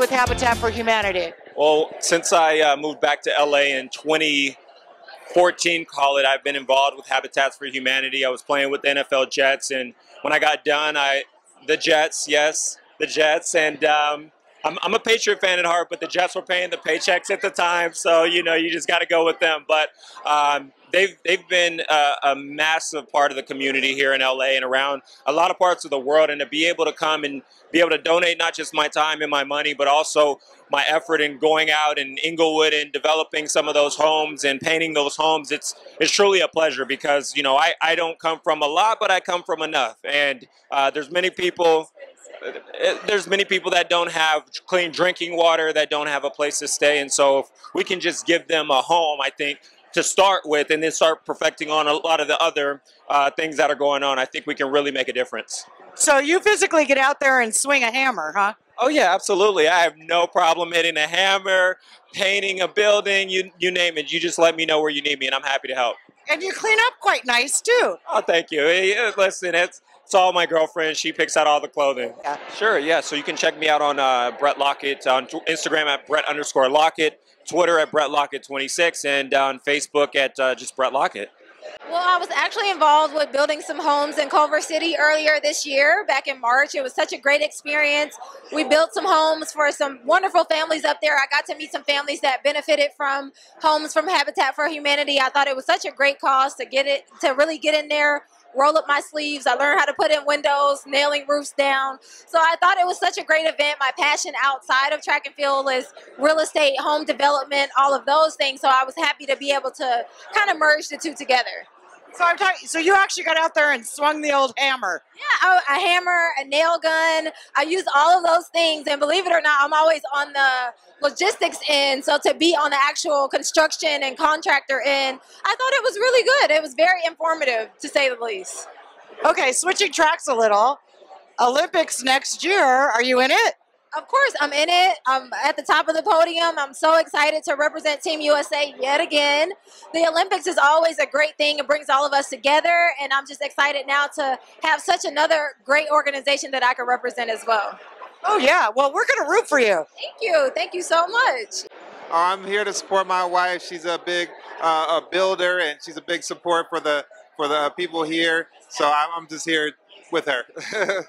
with Habitat for Humanity? Well, since I uh, moved back to LA in 2014, call it, I've been involved with Habitats for Humanity. I was playing with the NFL Jets, and when I got done, I the Jets, yes, the Jets, and um, I'm, I'm a Patriot fan at heart, but the Jets were paying the paychecks at the time, so you know you just got to go with them. But um, they've they've been a, a, massive part of the community here in LA and around a lot of parts of the world, and to be able to come and be able to donate not just my time and my money, but also my effort in going out in Inglewood and developing some of those homes and painting those homes. It's it's truly a pleasure because you know I, I don't come from a lot, but I come from enough, and uh, there's many people there's many people that don't have clean drinking water, that don't have a place to stay, and so if we can just give them a home, I think to start with, and then start perfecting on a lot of the other uh, things that are going on, I think we can really make a difference. So you physically get out there and swing a hammer, huh? Oh yeah, absolutely. I have no problem hitting a hammer, painting a building, you you name it. You just let me know where you need me, and I'm happy to help. And you clean up quite nice too. Oh, thank you. Listen, it's it's all my girlfriend. She picks out all the clothing. Yeah. Sure, yeah. So you can check me out on uh, Brett Lockett on Instagram at Brett underscore Lockett, Twitter at Brett Lockett 26, and on Facebook at uh, just Brett Lockett. Well, I was actually involved with building some homes in Culver City earlier this year, back in March. It was such a great experience. We built some homes for some wonderful families up there. I got to meet some families that benefited from homes from Habitat for Humanity. I thought it was such a great cause to get it, to really get in there roll up my sleeves. I learned how to put in windows, nailing roofs down. So I thought it was such a great event. My passion outside of track and field is real estate, home development, all of those things. So I was happy to be able to kind of merge the two together. So I'm talking. So you actually got out there and swung the old hammer. Yeah, a, a hammer, a nail gun. I use all of those things, and believe it or not, I'm always on the logistics end. So to be on the actual construction and contractor end, I thought it was really good. It was very informative, to say the least. Okay, switching tracks a little. Olympics next year. Are you in it? Of course, I'm in it. I'm at the top of the podium. I'm so excited to represent Team USA yet again. The Olympics is always a great thing. It brings all of us together, and I'm just excited now to have such another great organization that I can represent as well. Oh, yeah. Well, we're going to root for you. Thank you. Thank you so much. I'm here to support my wife. She's a big uh, a builder, and she's a big support for the for the people here. So I'm just here with her.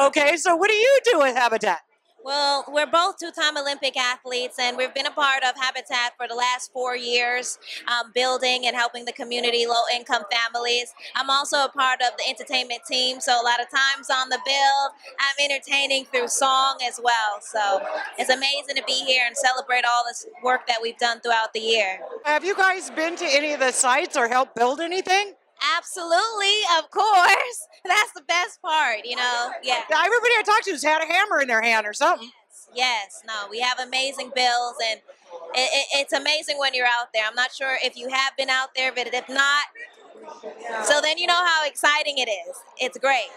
okay. So what do you do with Habitat? Well, we're both two-time Olympic athletes, and we've been a part of Habitat for the last four years, um, building and helping the community, low-income families. I'm also a part of the entertainment team, so a lot of times on the build, I'm entertaining through song as well. So it's amazing to be here and celebrate all this work that we've done throughout the year. Have you guys been to any of the sites or helped build anything? Absolutely, of course. That's the best part, you know. Yeah. Everybody I talked to has had a hammer in their hand or something. Yes, yes. no, we have amazing bills, and it, it, it's amazing when you're out there. I'm not sure if you have been out there, but if not, so then you know how exciting it is. It's great.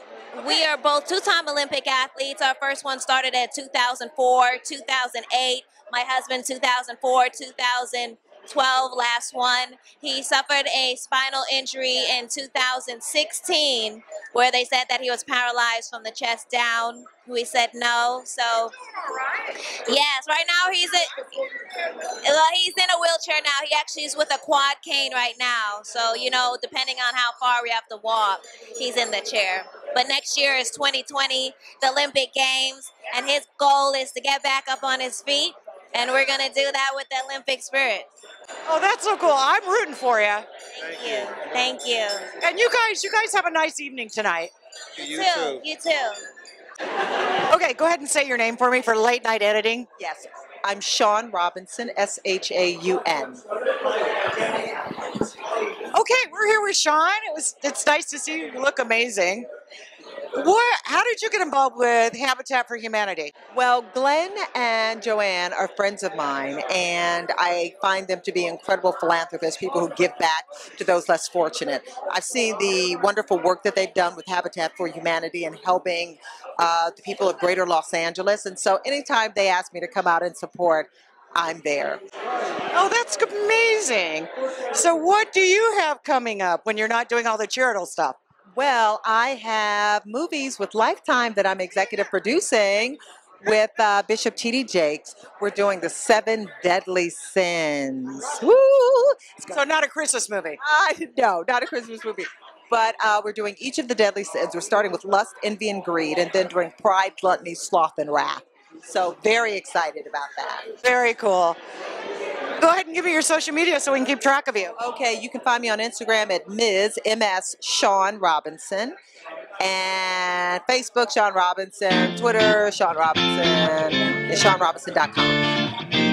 We are both two-time Olympic athletes. Our first one started at 2004, 2008. My husband, 2004, 2000. 12 last one. He suffered a spinal injury in 2016 where they said that he was paralyzed from the chest down. We said no. So yes, right now he's a, well, he's in a wheelchair now. He actually is with a quad cane right now. So, you know, depending on how far we have to walk, he's in the chair. But next year is 2020, the Olympic Games, and his goal is to get back up on his feet and we're going to do that with the Olympic spirit. Oh, that's so cool. I'm rooting for you. Thank you. Thank you. And you guys, you guys have a nice evening tonight. You, you too. too. You too. Okay, go ahead and say your name for me for late night editing. Yes. I'm Shaun Robinson, S H A U N. Okay, we're here with Shaun. It was it's nice to see you. You look amazing. What? How did you get involved with Habitat for Humanity? Well, Glenn and Joanne are friends of mine, and I find them to be incredible philanthropists, people who give back to those less fortunate. I've seen the wonderful work that they've done with Habitat for Humanity and helping uh, the people of Greater Los Angeles. And so, anytime they ask me to come out and support, I'm there. Oh, that's amazing. So, what do you have coming up when you're not doing all the charitable stuff? Well, I have movies with Lifetime that I'm executive producing. with uh, Bishop T.D. Jakes. We're doing the seven deadly sins. Woo! So not a Christmas movie. I no, not a Christmas movie. But uh, we're doing each of the deadly sins. We're starting with lust, envy, and greed, and then doing pride, gluttony, sloth, and wrath. So very excited about that. Very cool. Go ahead and give me your social media so we can keep track of you. Okay, you can find me on Instagram at Ms. MS Shaun Robinson. And Facebook, Shaun Robinson. Twitter, Shaun Robinson. And ShaunRobinson.com.